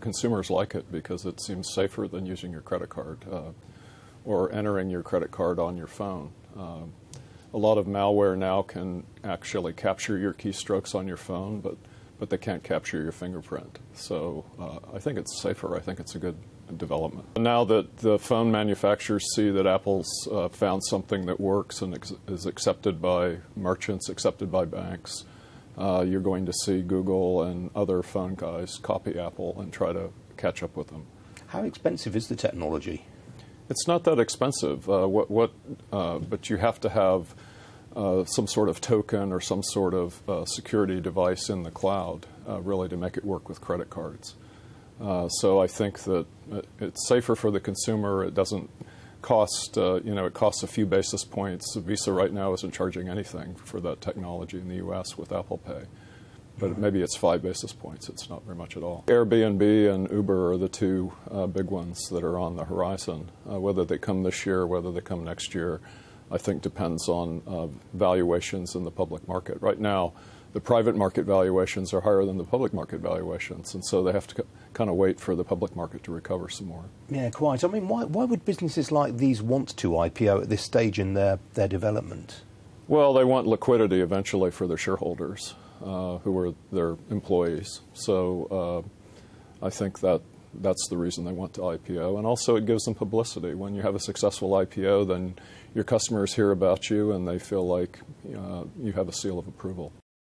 consumers like it because it seems safer than using your credit card uh, or entering your credit card on your phone. Um, a lot of malware now can actually capture your keystrokes on your phone, but but they can't capture your fingerprint. So uh, I think it's safer. I think it's a good development. Now that the phone manufacturers see that Apple's uh, found something that works and ex- is accepted by merchants, accepted by banks, uh, you're going to see Google and other phone guys copy Apple and try to catch up with them. How expensive is the technology? It's not that expensive. Uh, what, what, uh, but you have to have uh, some sort of token or some sort of uh, security device in the cloud, uh, really, to make it work with credit cards. Uh, so I think that it's safer for the consumer. It doesn't cost, uh, you know, it costs a few basis points. Visa right now isn't charging anything for that technology in the U.S. with Apple Pay. But maybe it's five basis points. It's not very much at all. Airbnb and Uber are the two uh, big ones that are on the horizon. Uh, whether they come this year, whether they come next year, I think depends on uh, valuations in the public market. Right now, the private market valuations are higher than the public market valuations, and so they have to kind of wait for the public market to recover some more. Yeah, quite. I mean, why, why would businesses like these want to IPO at this stage in their, their development? Well, they want liquidity eventually for their shareholders, uh, who are their employees. So uh, I think that that's the reason they want to IPO. And also, it gives them publicity. When you have a successful IPO, then your customers hear about you and they feel like uh, you have a seal of approval.